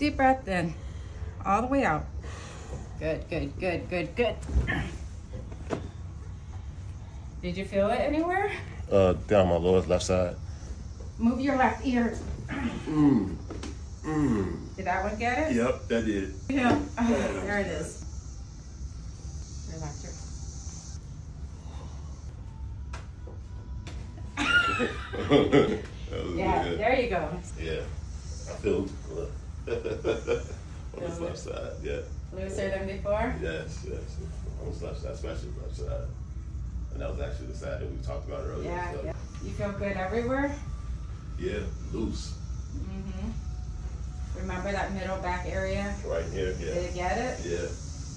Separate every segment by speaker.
Speaker 1: deep breath in. All the way out. Good, good, good, good, good. Did you feel it anywhere?
Speaker 2: Uh, down my lower left side.
Speaker 1: Move your left ear.
Speaker 2: Mm. Mm.
Speaker 1: Did that one get it?
Speaker 2: Yep, that did.
Speaker 1: Yeah. Oh, there it is. Relax your. Yeah,
Speaker 2: good.
Speaker 1: there you go.
Speaker 2: Yeah. I feel on this left side. Yeah.
Speaker 1: Looser than before?
Speaker 2: Yes, yes. On this left side, especially left side. And that was actually the side that we talked about earlier.
Speaker 1: Yeah,
Speaker 2: so,
Speaker 1: yeah. You feel good everywhere?
Speaker 2: yeah, loose.
Speaker 1: Mm-hmm. Remember that middle back area?
Speaker 2: Right here. Yeah.
Speaker 1: Did
Speaker 2: Yeah.
Speaker 1: it get it?
Speaker 2: Yeah.
Speaker 1: Good.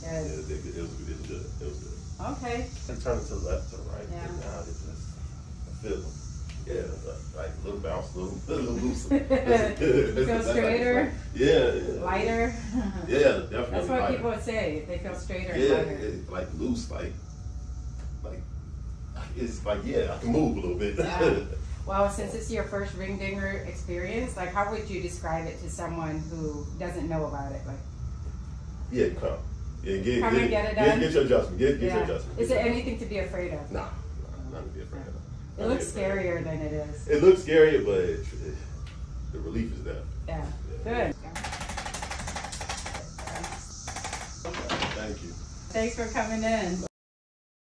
Speaker 2: Yeah, it, it, was, it was good. It was good.
Speaker 1: Okay.
Speaker 2: And turn it to left, or right.
Speaker 1: Yeah.
Speaker 2: And now it just, I feel yeah, like, like a little bounce, a little, little loose.
Speaker 1: You feel straighter?
Speaker 2: Yeah, yeah.
Speaker 1: Lighter?
Speaker 2: Yeah, definitely.
Speaker 1: That's what
Speaker 2: lighter.
Speaker 1: people would say. They feel straighter
Speaker 2: Yeah, it, like loose, like, like, it's like, yeah, I can move a little bit.
Speaker 1: Yeah. Well, since it's your first ring dinger experience, like how would you describe it to someone who doesn't know about it? Like,
Speaker 2: yeah, come. Yeah, get,
Speaker 1: Come
Speaker 2: get,
Speaker 1: and get it done?
Speaker 2: get your adjustment. Get, get your adjustment.
Speaker 1: Is
Speaker 2: Get your-
Speaker 1: anything to be afraid of?
Speaker 2: Nah, nah, nothing to be afraid of.
Speaker 1: It looks
Speaker 2: to be afraid of.
Speaker 1: scarier than it is.
Speaker 2: It looks scary, but it, it, the relief is there.
Speaker 1: Yeah.
Speaker 2: Yeah.
Speaker 1: Good.
Speaker 2: Thank you.
Speaker 1: Thanks for coming in.